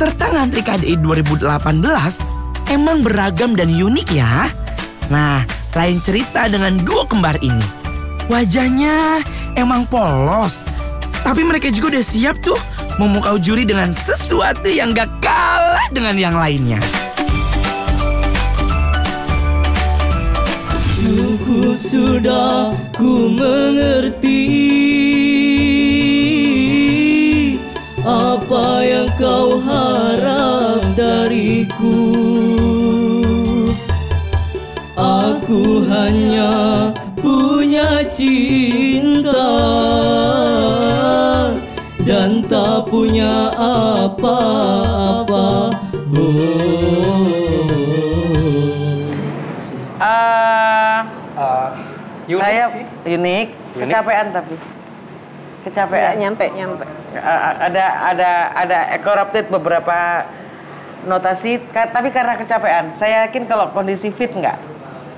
Peserta ngantri KDI 2018 emang beragam dan unik ya. Nah, lain cerita dengan duo kembar ini. Wajahnya emang polos, tapi mereka juga udah siap tuh memukau juri dengan sesuatu yang gak kalah dengan yang lainnya. Cukup sudah ku mengerti kau harap dariku Aku hanya punya cinta Dan tak punya apa-apa oh. Ah, unik saya sih. unik, kecapean tapi kecapean. nyampe nyampe A- ada ada ada corrupted beberapa notasi ka- tapi karena kecapean saya yakin kalau kondisi fit nggak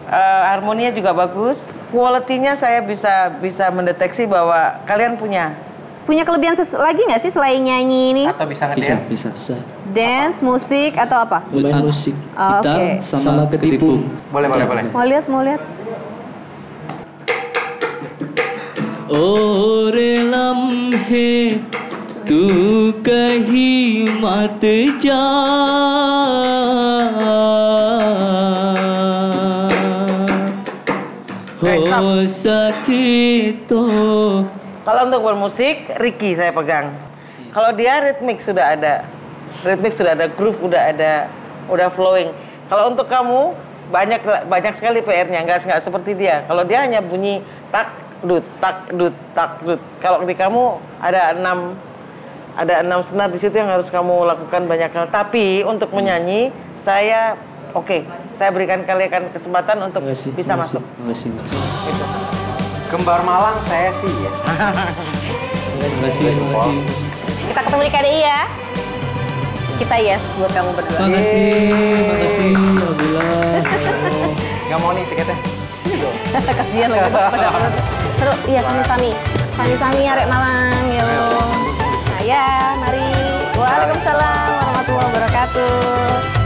Eh, harmoninya juga bagus quality-nya saya bisa bisa mendeteksi bahwa kalian punya punya kelebihan ses- lagi nggak sih selain nyanyi ini Atau bisa Bisa, ngedance? bisa, bisa. dance musik atau apa Main musik, Ah, gitar, oke. sama ketipu. Boleh, boleh, boleh. mau lihat mau lihat Ore tu kahi mat ja Eh, stop. Ho sakito Kalau untuk bermusik, Ricky saya pegang. Kalau dia ritmik sudah ada, ritmik sudah ada, groove udah ada, udah flowing. Kalau untuk kamu banyak banyak sekali PR-nya, nggak nggak seperti dia. Kalau dia hanya bunyi tak dut tak dut tak dut. Kalau di kamu ada enam ada enam senar di situ yang harus kamu lakukan banyak hal. Tapi untuk menyanyi saya oke, saya berikan kalian kesempatan untuk Makasih, bisa makasih, masuk. Makasih, makasih. Itu. Kembar Malang saya sih ya. Makasih, makasih. kita ketemu di KDI ya kita yes buat kamu berdua Makasih, makasih. Alhamdulillah. Gak mau nih tiketnya. kasihan lagi pada seru. Iya sami-sami sami-sami arek Malang lo nah ya mari. Waalaikumsalam warahmatullahi wabarakatuh